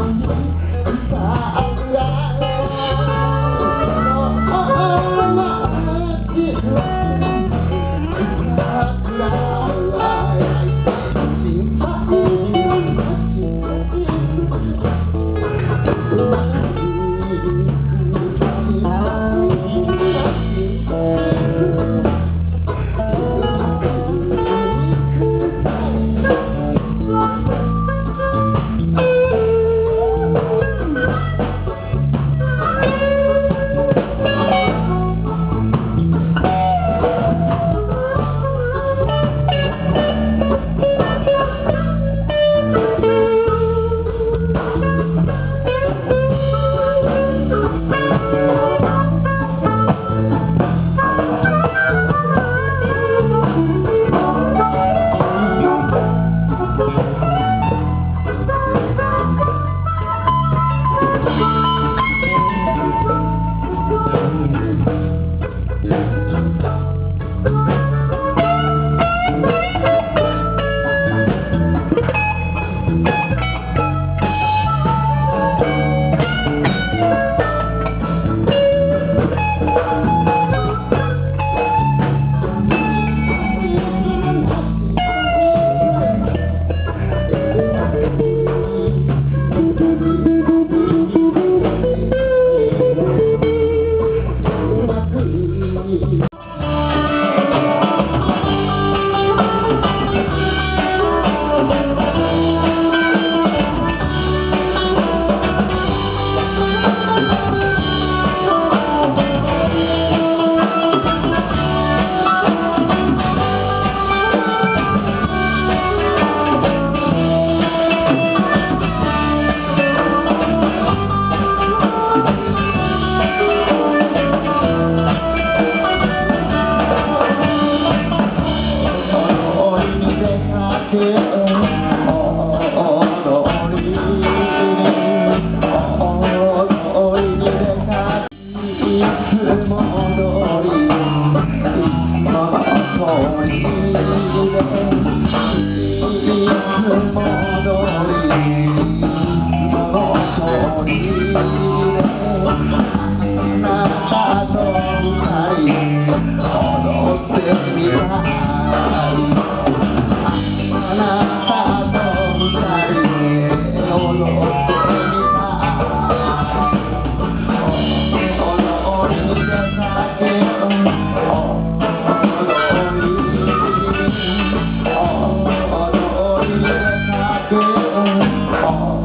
I'm alive. für immer auf. Oh,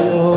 Señor.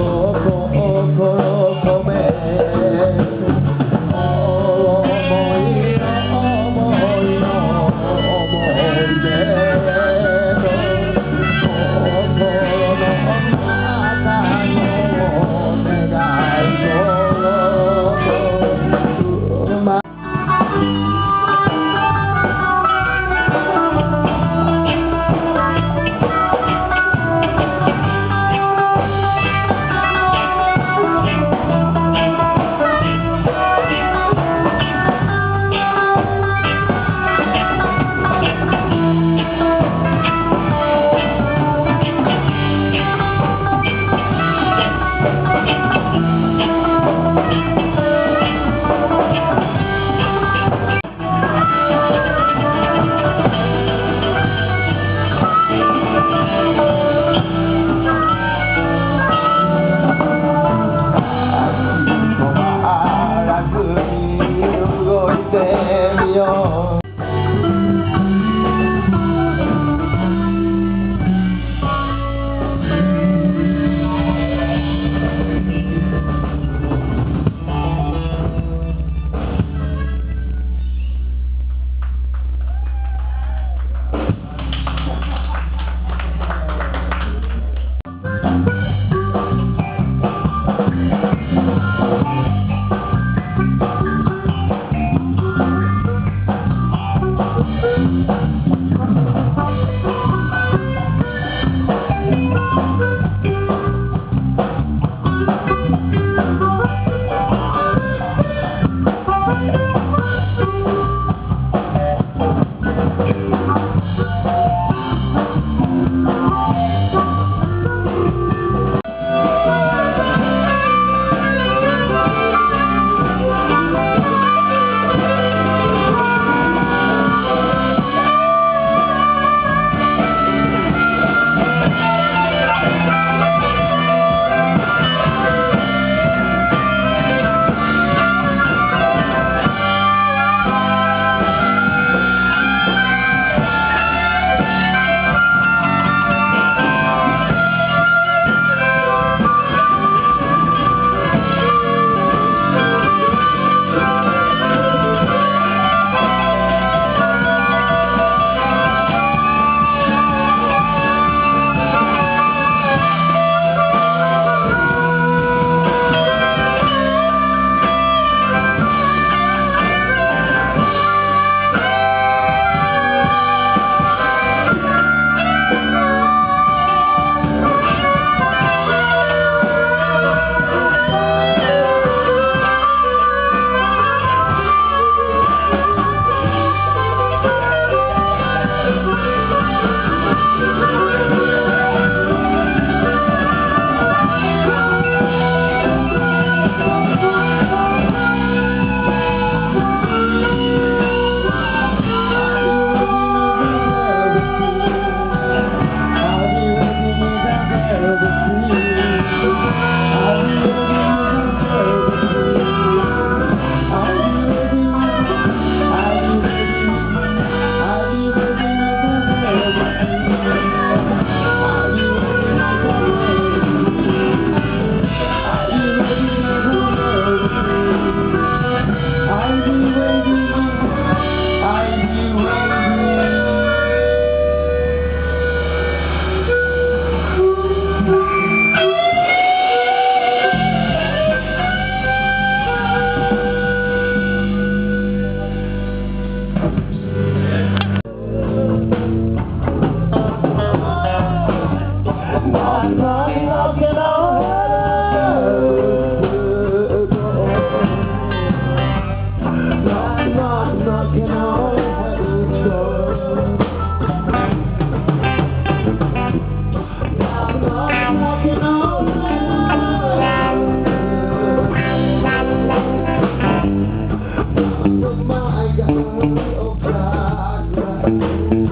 Knocking on